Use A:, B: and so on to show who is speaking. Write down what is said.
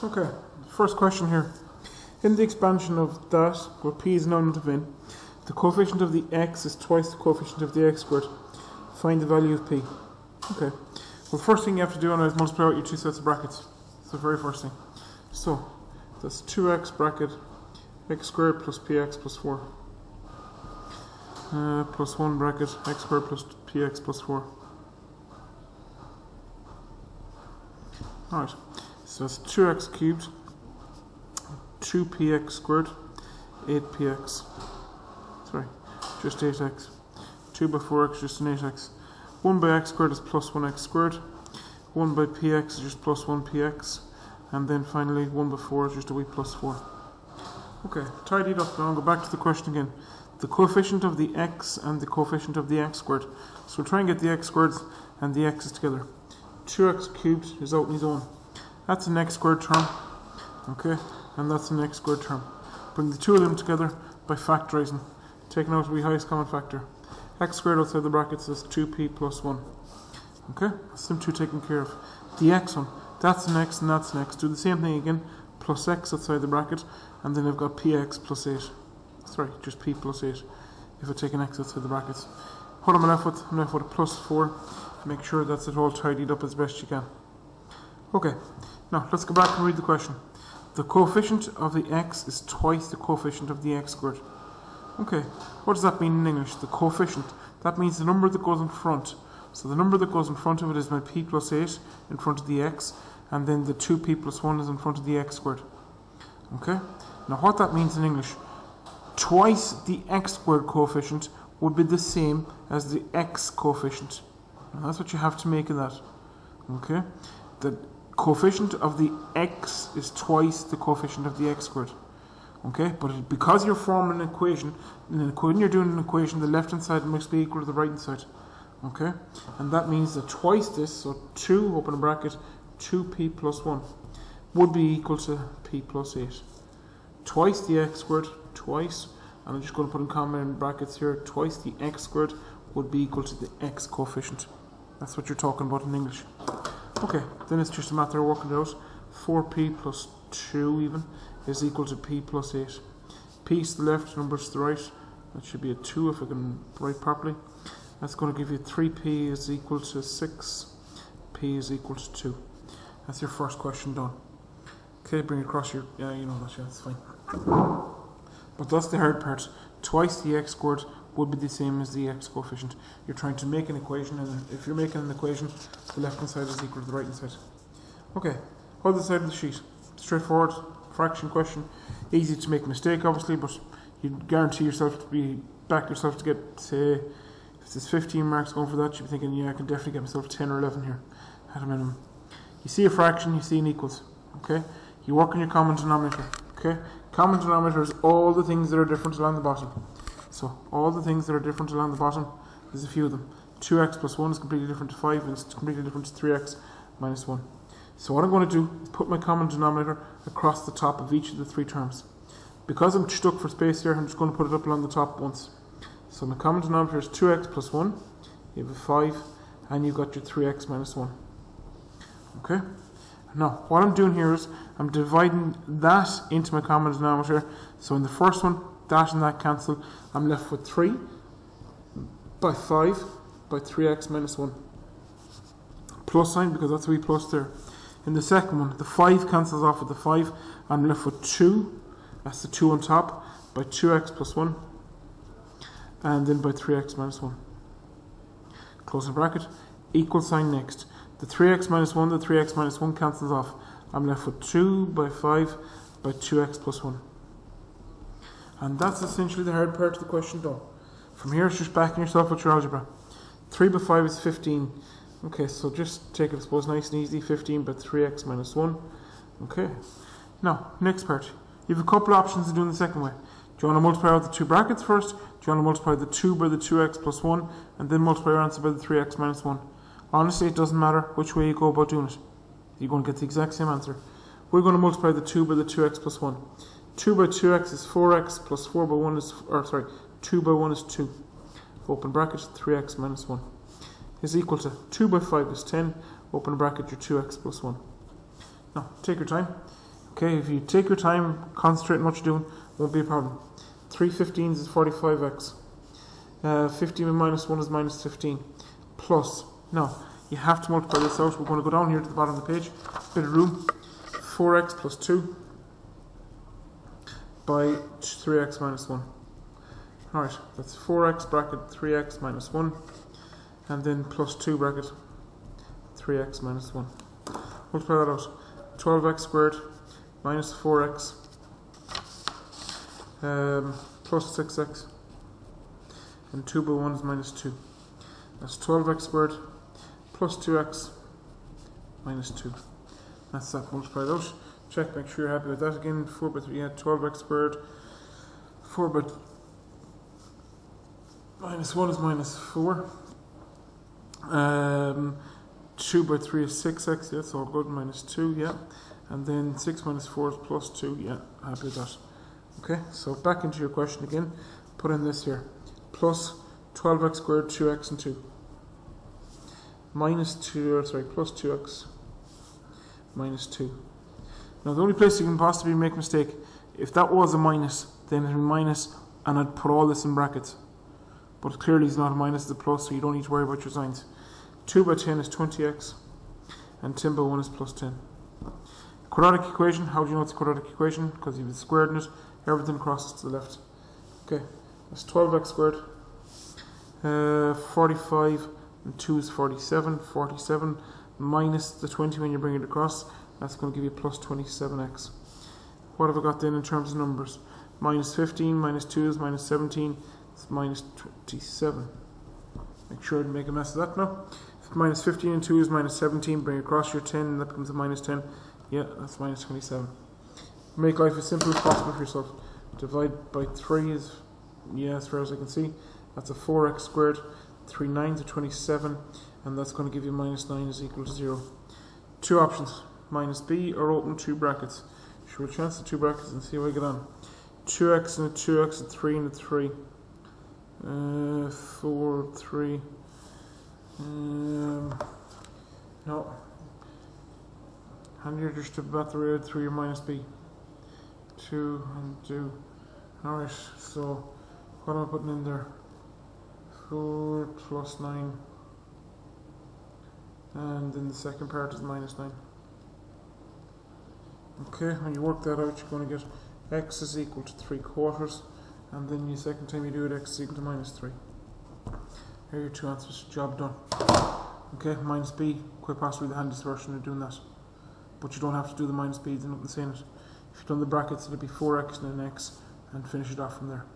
A: Okay, first question here. In the expansion of that, where p is known to n, the coefficient of the x is twice the coefficient of the x squared. Find the value of p. Okay. Well, first thing you have to do now is multiply out your two sets of brackets. It's the very first thing. So, that's 2x bracket x squared plus px plus 4. Uh, plus 1 bracket x squared plus px plus 4. Alright, so it's 2x cubed, 2px squared, 8px. Sorry, just 8x. 2 by 4x, just an 8x. 1 by x squared is plus 1x squared. 1 by px is just plus 1px. And then finally, 1 by 4 is just a wee plus 4. Okay, tidy it up now and go back to the question again. The coefficient of the x and the coefficient of the x squared. So we'll try and get the x squared and the x's together. 2x cubed is out on its own. That's an x squared term. Okay, and that's an x squared term. Bring the two of them together by factorising. Taking out the highest common factor. x squared outside the brackets is 2p plus 1. Okay, them two taken care of. The x one, that's an x and that's an x. Do the same thing again, plus x outside the bracket, and then I've got px plus 8. Sorry, just p plus 8 if I take an x outside the brackets. What am I left with? I'm left with a plus 4. Make sure that's it all tidied up as best you can. Okay, now let's go back and read the question. The coefficient of the x is twice the coefficient of the x squared. Okay, what does that mean in English? The coefficient. That means the number that goes in front. So the number that goes in front of it is my p plus 8 in front of the x, and then the 2p plus 1 is in front of the x squared. Okay, now what that means in English, twice the x squared coefficient would be the same as the x coefficient. And that's what you have to make of that. Okay? The coefficient of the x is twice the coefficient of the x squared. Okay? But because you're forming an equation, when you're doing an equation, the left hand side must be equal to the right hand side. Okay? And that means that twice this, so 2, open a bracket, 2p plus 1, would be equal to p plus 8. Twice the x squared, twice, and I'm just going to put in comma in brackets here, twice the x squared would be equal to the x coefficient. That's what you're talking about in English. Okay, then it's just a matter of working out. 4p plus 2 even is equal to p plus 8. p is the left, numbers the right. That should be a 2 if I can write properly. That's going to give you 3p is equal to 6. p is equal to 2. That's your first question done. Okay, bring across your... Yeah, you know that, yeah, that's fine. But that's the hard part. Twice the x squared would be the same as the x coefficient. You're trying to make an equation, and if you're making an equation, the left hand side is equal to the right hand side. Okay, other side of the sheet. Straightforward fraction question. Easy to make a mistake, obviously, but you guarantee yourself to be back yourself to get, say, if it's 15 marks going for that, you'd be thinking, yeah, I can definitely get myself 10 or 11 here at a minimum. You see a fraction, you see an equals. Okay, you work on your common denominator. Okay, common denominator is all the things that are different along the bottom. So all the things that are different along the bottom, there's a few of them. 2x plus 1 is completely different to 5 and it's completely different to 3x minus 1. So what I'm going to do is put my common denominator across the top of each of the three terms. Because I'm stuck for space here, I'm just going to put it up along the top once. So my common denominator is 2x plus 1, you have a 5, and you've got your 3x minus 1. Okay? Now, what I'm doing here is I'm dividing that into my common denominator. So in the first one, that and that cancel. I'm left with 3 by 5 by 3x minus 1. Plus sign because that's a wee plus there. In the second one, the 5 cancels off with the 5. I'm left with 2. That's the 2 on top by 2x plus 1. And then by 3x minus 1. Closing bracket. Equal sign next. The 3x minus 1, the 3x minus 1 cancels off. I'm left with 2 by 5 by 2x plus 1. And that's essentially the hard part of the question done. From here, it's just backing yourself with your algebra. 3 by 5 is 15. Okay, so just take it, I suppose, nice and easy. 15 by 3x minus 1. Okay. Now, next part. You have a couple of options of doing the second way. Do you want to multiply out the two brackets first? Do you want to multiply the 2 by the 2x plus 1 and then multiply your answer by the 3x minus 1? Honestly, it doesn't matter which way you go about doing it. You're going to get the exact same answer. We're going to multiply the 2 by the 2x plus 1. 2 by 2x is 4x plus 4 by 1 is, or sorry, 2 by 1 is 2. Open bracket, 3x minus 1 is equal to 2 by 5 is 10. Open bracket, your 2x plus 1. Now, take your time. Okay, if you take your time, concentrate on what you're doing, won't be a problem. 3 15s is 45x. Uh, 15 minus 1 is minus 15. Plus, now, you have to multiply this out. We're going to go down here to the bottom of the page. Bit of room. 4x plus 2 by 3x minus 1. Alright, that's 4x bracket 3x minus 1. And then plus 2 bracket 3x minus 1. Multiply that out. 12x squared minus 4x um, plus 6x and 2 by 1 is minus 2. That's 12x squared plus 2x minus 2. That's that multiplied out. Check, make sure you're happy with that again. 4 by 3, yeah, 12x squared. 4 by minus 1 is minus 4. Um, 2 by 3 is 6x, yeah, So good, minus 2, yeah. And then 6 minus 4 is plus 2, yeah, happy with that. Okay, so back into your question again. Put in this here. Plus 12x squared, 2x and 2. Minus 2, sorry, plus 2x minus 2. Now the only place you can possibly make a mistake, if that was a minus, then it'd be minus and I'd put all this in brackets. But clearly it's not a minus, it's a plus, so you don't need to worry about your signs. 2 by 10 is 20x, and 10 by 1 is plus 10. Quadratic equation, how do you know it's a quadratic equation? Because you've squared in it, everything crosses to the left. Okay, that's 12x squared. Uh, 45 and 2 is 47. 47 minus the 20 when you bring it across, that's going to give you plus 27x. What have I got then in terms of numbers? Minus 15 minus 2 is minus 17, it's minus 27. Make sure I didn't make a mess of that now. If minus 15 and 2 is minus 17, bring across your 10, and that becomes a minus 10. Yeah, that's minus 27. Make life as simple as possible for yourself. Divide by 3 is, yeah, as far as I can see, that's a 4x squared. 3 9s are 27, and that's going to give you minus 9 is equal to 0. Two options, minus b or open two brackets. Should we chance the two brackets and see how we get on. 2x and a 2x, and 3 and a 3. Uh, 4, 3. Um, no. And you're just about the road through your minus b. 2 and 2. Alright, so what am I putting in there? 4 plus 9. And then the second part is minus 9. Okay, when you work that out, you're going to get x is equal to 3 quarters. And then the second time you do it, x is equal to minus 3. Here are your two answers. Job done. Okay, minus b, quite possibly the handiest version of doing that. But you don't have to do the minus b, there's nothing saying it. If you've done the brackets, it'll be 4x and an x, and finish it off from there.